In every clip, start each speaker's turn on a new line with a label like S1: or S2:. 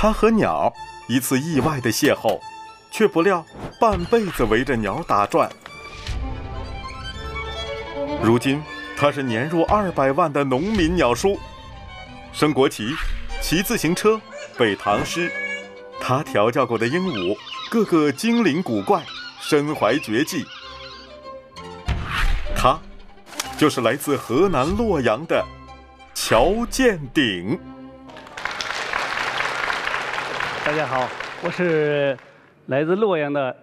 S1: 他和鸟一次意外的邂逅，却不料半辈子围着鸟打转。如今他是年入二百万的农民鸟叔，升国旗，骑自行车，背唐诗。他调教过的鹦鹉，个个精灵古怪，身怀绝技。他，就是来自河南洛阳的乔建鼎。
S2: 大家好，我是来自洛阳的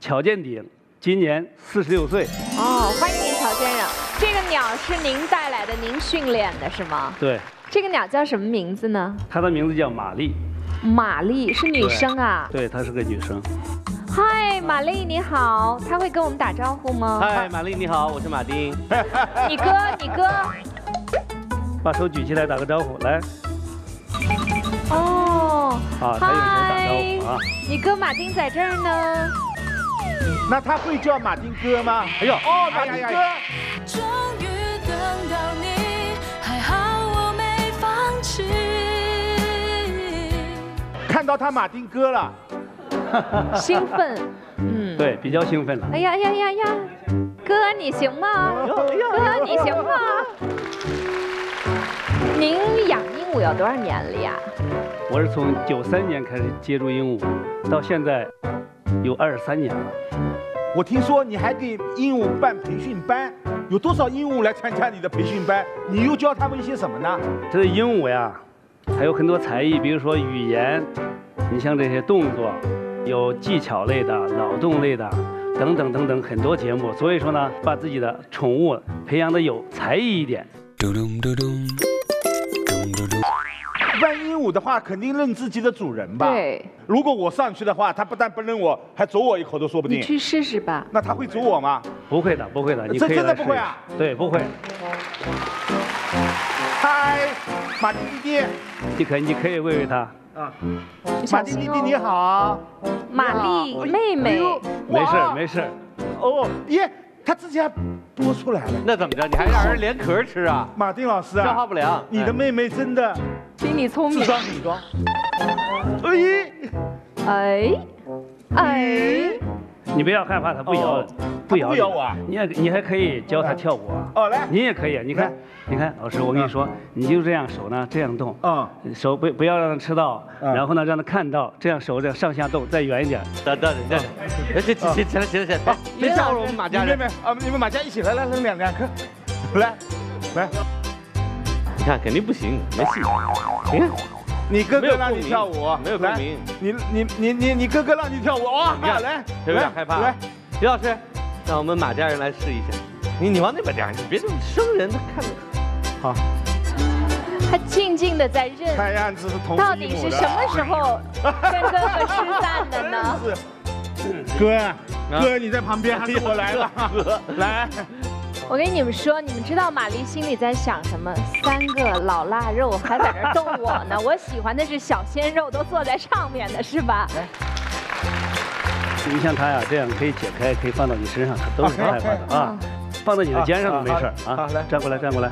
S2: 乔建鼎，今年四十六岁。
S3: 哦，欢迎您，乔先生。这个鸟是您带来的，您训练的是吗？
S2: 对。
S3: 这个鸟叫什么名字呢？
S2: 它的名字叫玛丽。
S3: 玛丽是女生啊？
S2: 对，她是个女生。
S3: 嗨，玛丽你好，她会跟我们打招呼吗？
S4: 嗨，玛丽你好，我是马丁。
S3: 你哥，你哥，
S2: 把手举起来打个招呼，来。
S3: 哦。
S2: 啊，他用手打招呼啊。
S3: 你哥马丁在这儿呢。
S5: 那他会叫马丁哥吗？哎呦，哦，马丁哥。终于等到你，还好我没放弃。看到他马丁哥了。
S3: 兴奋，
S2: 嗯，对，比较兴奋了。
S3: 哎呀呀呀呀，哥你行吗？哥你行吗？您养鹦鹉有多少年了呀？
S2: 我是从九三年开始接触鹦鹉，到现在有二十三年了。
S5: 我听说你还给鹦鹉办培训班，有多少鹦鹉来参加你的培训班？你又教他们一些什么呢？
S2: 这鹦鹉呀，还有很多才艺，比如说语言，你像这些动作。有技巧类的、脑洞类的，等等等等很多节目，所以说呢，把自己的宠物培养的有才艺一点。
S5: 万鹦鹉的话，肯定认自己的主人吧？
S3: 对。
S5: 如果我上去的话，它不但不认我，还啄我一口都说不定。
S3: 你去试试吧。
S5: 那它会啄我吗？
S2: 不会的，不会的。你
S5: 真真的不会啊？
S2: 对，不会。
S5: 嗨，马丁弟弟。
S2: 你可以，你可以喂喂它。啊，
S5: 马丁弟弟你好，
S3: 玛丽妹妹，
S2: 没事没事。
S5: 哦耶，他自己还多出来了，
S4: 那怎么着？你还让人连壳吃啊？
S5: 马丁老师啊，
S4: 消化不良。
S5: 你的妹妹真的
S3: 比你聪明，
S5: 智商很高。哎，
S3: 哎，哎。
S2: 你不要害怕，他不咬，不咬
S5: 我。
S2: 你也你还可以教他跳舞啊。
S5: 哦，来，
S2: 你也可以。你看，你看，老师，我跟你说，你就这样手呢，这样动。嗯。手不不要让他吃到，然后呢，让他看到，这样手这样上下动，再远一点。
S4: 等等等，起起起起来起来起来。别吓我们马家人。
S5: 啊，你们马家一起来来扔两两颗，来，来。
S4: 你看，肯定不行，没戏。你看。
S5: 你哥哥让你跳舞，
S4: 没有共鸣。
S5: 你你你你你哥哥让你跳舞啊！来，
S4: 有点害怕。来，李老师，让我们马家人来试一下。你你往那边点，你别这么生人，他看着。好。
S3: 他静静的在认。
S5: 看样子是同
S3: 到底是什么时候跟哥哥吃饭的呢？
S5: 哥，哥你在旁边还是我来了？来。
S3: 我跟你们说，你们知道玛丽心里在想什么？三个老腊肉还在这逗我呢。我喜欢的是小鲜肉，都坐在上面的是吧？
S2: 你像他呀，这样可以解开，可以放到你身上，都是不害怕的啊。放到你的肩上都没事啊。来，站过来，站过来。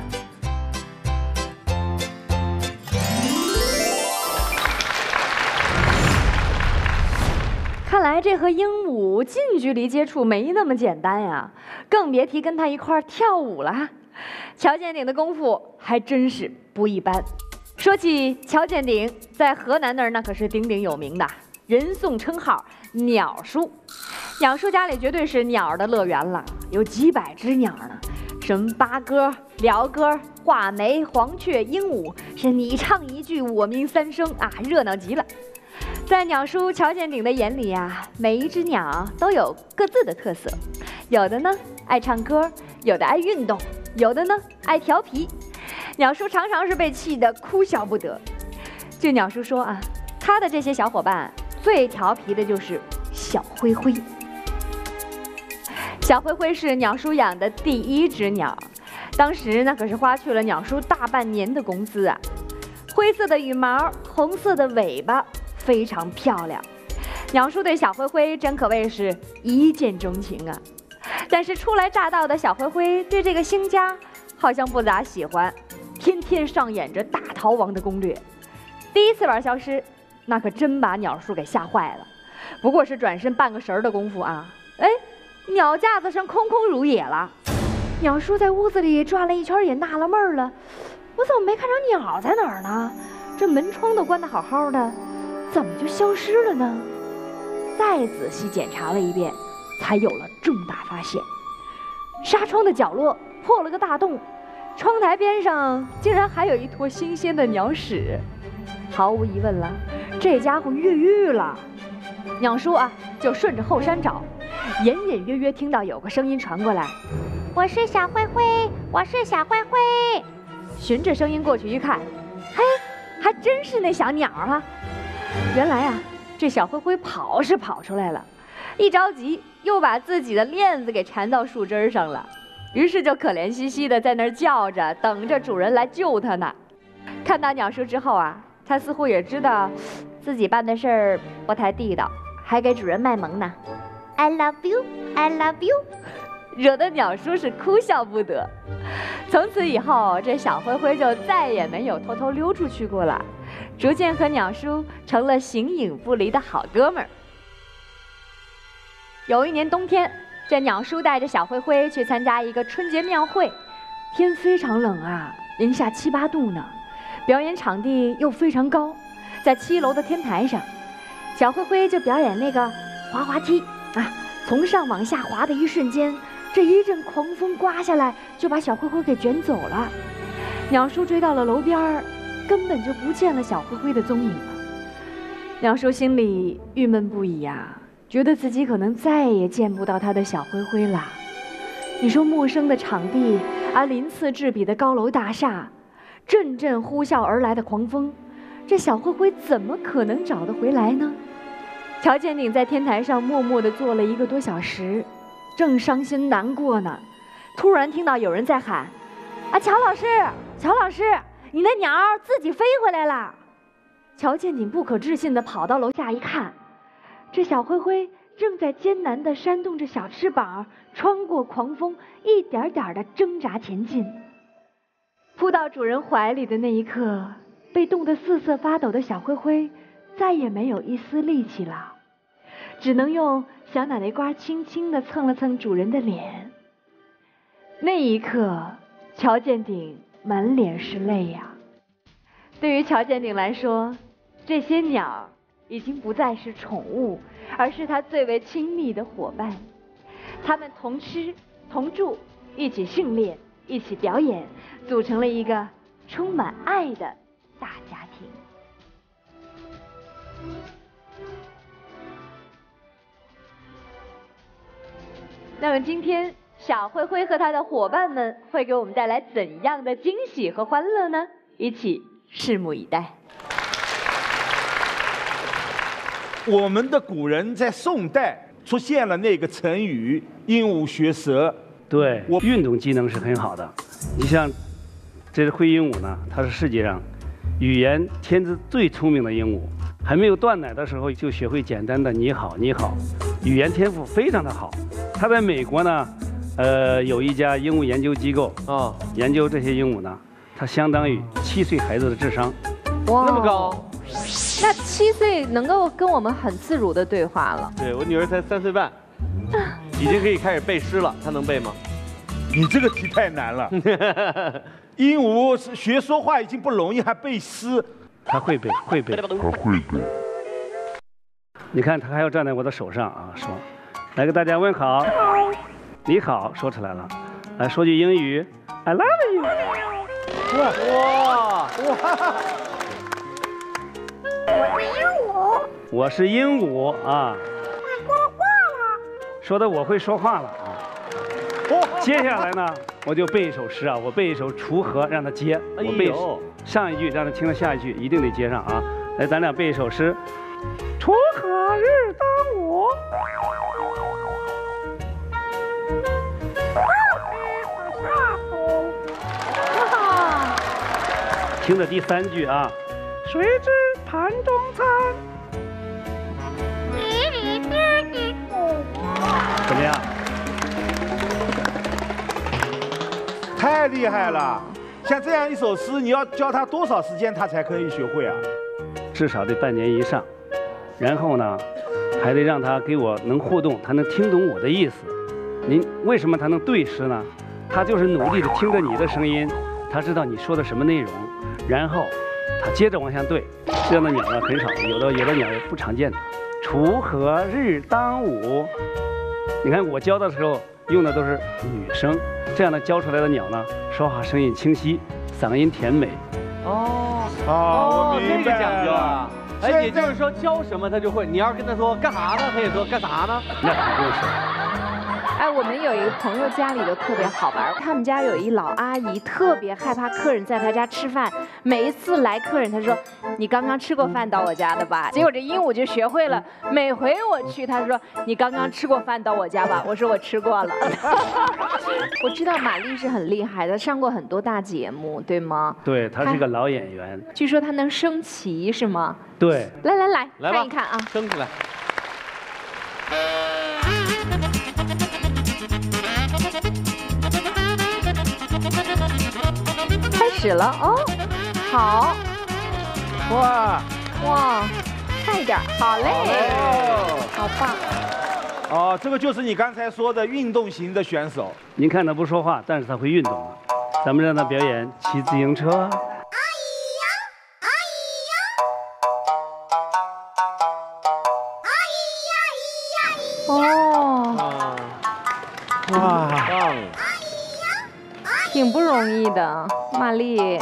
S3: 看来这和鹦鹉近距离接触没那么简单呀，更别提跟他一块跳舞了。乔建鼎的功夫还真是不一般。说起乔建鼎，在河南那儿那可是鼎鼎有名的，人送称号“鸟叔”。鸟叔家里绝对是鸟儿的乐园了，有几百只鸟呢，什么八哥、鹩哥、画眉、黄雀、鹦鹉，是你唱一句我鸣三声啊，热闹极了。在鸟叔乔建鼎的眼里呀，每一只鸟都有各自的特色，有的呢爱唱歌，有的爱运动，有的呢爱调皮。鸟叔常常是被气得哭笑不得。据鸟叔说啊，他的这些小伙伴最调皮的就是小灰灰。小灰灰是鸟叔养的第一只鸟，当时那可是花去了鸟叔大半年的工资啊。灰色的羽毛，红色的尾巴。非常漂亮，鸟叔对小灰灰真可谓是一见钟情啊！但是初来乍到的小灰灰对这个新家好像不咋喜欢，天天上演着大逃亡的攻略。第一次玩消失，那可真把鸟叔给吓坏了。不过是转身半个神儿的功夫啊，哎，鸟架子上空空如也了。鸟叔在屋子里转了一圈，也纳了闷儿了，我怎么没看着鸟在哪儿呢？这门窗都关得好好的，怎么就消失了呢？再仔细检查了一遍，才有了重大发现：纱窗的角落破了个大洞，窗台边上竟然还有一坨新鲜的鸟屎。毫无疑问了，这家伙越狱了。鸟叔啊，就顺着后山找，隐隐约约听到有个声音传过来：“
S6: 我是小灰灰，我是小灰灰。”
S3: 循着声音过去一看，嘿，还真是那小鸟啊！原来啊，这小灰灰跑是跑出来了，一着急又把自己的链子给缠到树枝上了，于是就可怜兮兮的在那儿叫着，等着主人来救它呢。看到鸟叔之后啊。它似乎也知道自己办的事儿不太地道，还给主人卖萌呢。
S6: I love you, I love you，
S3: 惹得鸟叔是哭笑不得。从此以后，这小灰灰就再也没有偷偷溜出去过了，逐渐和鸟叔成了形影不离的好哥们儿。有一年冬天，这鸟叔带着小灰灰去参加一个春节庙会，天非常冷啊，零下七八度呢。表演场地又非常高，在七楼的天台上，小灰灰就表演那个滑滑梯啊，从上往下滑的一瞬间，这一阵狂风刮下来，就把小灰灰给卷走了。鸟叔追到了楼边儿，根本就不见了小灰灰的踪影了。鸟叔心里郁闷不已呀，觉得自己可能再也见不到他的小灰灰了。你说陌生的场地，而鳞次栉比的高楼大厦。阵阵呼啸而来的狂风，这小灰灰怎么可能找得回来呢？乔建鼎在天台上默默地坐了一个多小时，正伤心难过呢，突然听到有人在喊：“啊，乔老师，乔老师，你的鸟自己飞回来了！”乔建鼎不可置信地跑到楼下一看，这小灰灰正在艰难地扇动着小翅膀，穿过狂风，一点点地挣扎前进。扑到主人怀里的那一刻，被冻得瑟瑟发抖的小灰灰再也没有一丝力气了，只能用小脑袋瓜轻轻地蹭了蹭主人的脸。那一刻，乔建鼎满脸是泪呀。对于乔建鼎来说，这些鸟已经不再是宠物，而是他最为亲密的伙伴。他们同吃同住，一起训练，一起表演。组成了一个充满爱的大家庭。那么今天，小灰灰和他的伙伴们会给我们带来怎样的惊喜和欢乐呢？一起拭目以待。
S5: 我们的古人在宋代出现了那个成语“鹦鹉学舌”，
S2: 对我运动机能是很好的。你像。这只灰鹦鹉呢，它是世界上语言天资最聪明的鹦鹉。还没有断奶的时候，就学会简单的“你好，你好”，语言天赋非常的好。它在美国呢，呃，有一家鹦鹉研究机构啊，研究这些鹦鹉呢，它相当于七岁孩子的智商。
S4: 哇，那么高？
S3: 那七岁能够跟我们很自如的对话了？
S4: 对我女儿才三岁半，已经可以开始背诗了。她能背吗？
S5: 你这个题太难了。鹦鹉学说话已经不容易，还背诗，
S2: 他会背，会背，他会背。你看，他还要站在我的手上啊，说，来给大家问好，你好，说出来了，来说句英语，I love you。哇哇哇！我是鹦鹉啊。会说话了。说的我会说话了啊。接下来呢？我就背一首诗啊，我背一首《锄禾》，让他接。我背上一句，让他听到下一句，一定得接上啊！来，咱俩背一首诗，《锄禾日当午》。听着第三句啊，谁知盘中餐？怎么样？
S5: 太厉害了！像这样一首诗，你要教他多少时间，他才可以学会啊？
S2: 至少得半年以上。然后呢，还得让他给我能互动，他能听懂我的意思。您为什么他能对诗呢？他就是努力的听着你的声音，他知道你说的什么内容，然后他接着往下对。这样的鸟呢很少，有的有的鸟也不常见的。锄禾日当午，你看我教的时候用的都是女声，这样呢教出来的鸟呢说话声音清晰，嗓音甜美。
S4: 哦
S5: 哦，我
S4: 这个
S5: 明白
S4: 讲究啊。哎，也就是说教什么他就会。你要是跟他说干啥呢，他也说干啥呢。
S2: 那肯定是。
S7: 哎，我们有一个朋友家里头特别好玩，他们家有一老阿姨，特别害怕客人在她家吃饭。每一次来客人，她说：“你刚刚吃过饭到我家的吧？”结果这鹦鹉就学会了，每回我去，她说：“你刚刚吃过饭到我家吧？”我说：“我吃过了。”我知道玛丽是很厉害的，上过很多大节目，对吗？
S2: 对，她是一个老演员。
S7: 据说她能升旗，是吗？
S2: 对，
S7: 来来来，
S4: 来
S7: 看一看啊！
S4: 升起来。
S7: 始了哦，好
S5: 哇
S7: 哇，快一点，好嘞，
S5: 哦
S7: 好棒。
S5: 哦，这个就是你刚才说的运动型的选手。
S2: 您看他不说话，但是他会运动。咱们让他表演骑自行车。
S7: 哦，
S4: 啊，
S5: 哇，
S4: 棒！
S7: 挺不容易的，玛丽。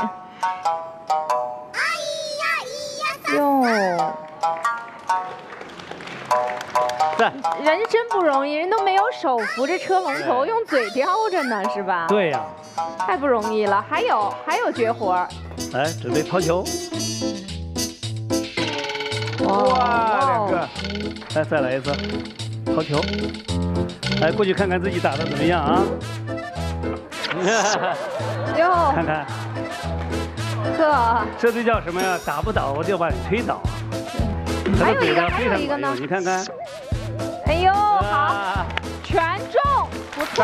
S7: 哟，
S4: 在
S7: 人真不容易，人都没有手扶着车龙头，用嘴叼着呢，是吧？
S2: 对呀、
S7: 太不容易了。还有还有绝活儿，
S2: 来准备抛球，
S5: 哇，两个，
S2: 来再来一次，抛球。来过去看看自己打的怎么样啊？
S7: 哟，
S2: 看看
S7: 这，
S2: 这就叫什么呀？打不倒我就把你推倒。
S7: 还有一个还有一个呢
S2: 你看看。
S7: 哎呦，好，
S4: 啊
S7: 全中，不错。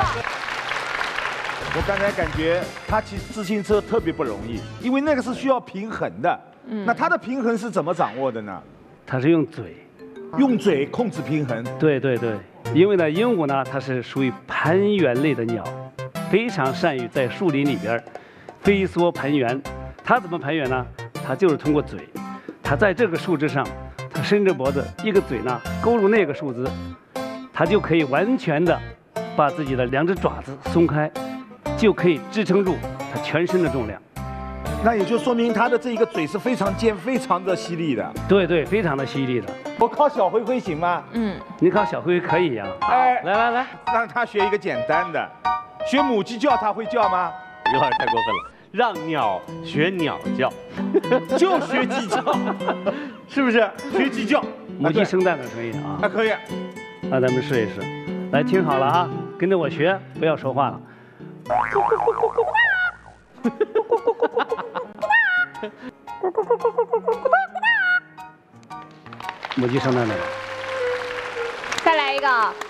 S5: 我刚才感觉他骑自行车特别不容易，因为那个是需要平衡的。
S7: 嗯
S5: 那他的平衡是怎么掌握的呢？
S2: 他是用嘴，
S5: 用嘴控制平衡。
S2: 对对对，因为呢，鹦鹉呢，它是属于攀援类的鸟，非常善于在树林里边儿飞梭盘旋。它怎么盘旋呢？它就是通过嘴，它在这个树枝上，它伸着脖子，一个嘴呢勾入那个树枝，它就可以完全的把自己的两只爪子松开，就可以支撑住它全身的重量。
S5: 那也就说明他的这一个嘴是非常尖、非常的犀利的。
S2: 对对，非常的犀利的。
S5: 我靠小灰灰行吗？
S7: 嗯，
S2: 你靠小灰可以呀、
S5: 哎，
S4: 来来来，
S5: 让他学一个简单的，学母鸡叫它会叫吗？
S4: 有点太过分了，让鸟学鸟叫，
S5: 就学鸡叫，是不是？学鸡叫，
S2: 母鸡
S5: 啊
S2: 生蛋的声音啊。
S5: 还可以。
S2: 那咱们试一试，来听好了啊，跟着我学，不要说话了。母鸡生蛋没有？
S7: 再来一个，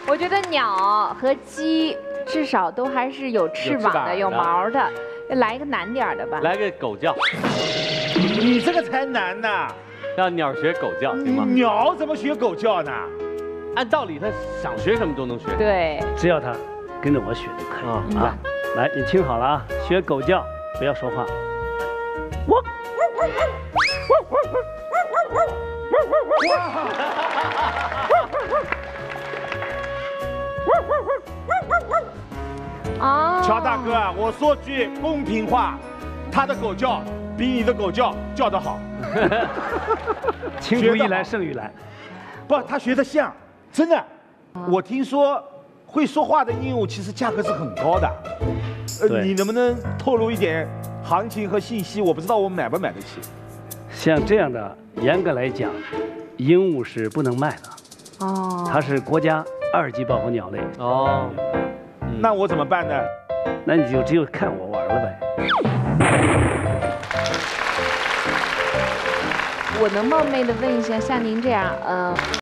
S7: 我觉得鸟和鸡至少都还是有翅膀的、有毛的。来一个难点的吧。
S4: 来个狗叫，
S5: 你这个才难呢！
S4: 让鸟学狗叫，行吗？
S5: 鸟怎么学狗叫呢？
S4: 按道理它想学什么都能学。
S7: 对，
S2: 只要它跟着我学就可以。来，你听好了啊，学狗叫，不要说话。
S7: 哦，
S5: 乔大哥啊，我说句公平话，他的狗叫比你的狗叫叫得好。
S2: 青出于蓝胜于蓝。
S5: 不，他学得像，真的。我听说会说话的鹦鹉其实价格是很高的。呃，你能不能透露一点行情和信息？我不知道我买不买得起。
S2: 像这样的，严格来讲，鹦鹉是不能卖的，
S7: 哦，
S2: 它是国家二级保护鸟类。
S4: 哦，
S5: 那我怎么办呢？
S2: 那你就只有看我玩了呗。
S7: 我能冒昧的问一下，像您这样，呃，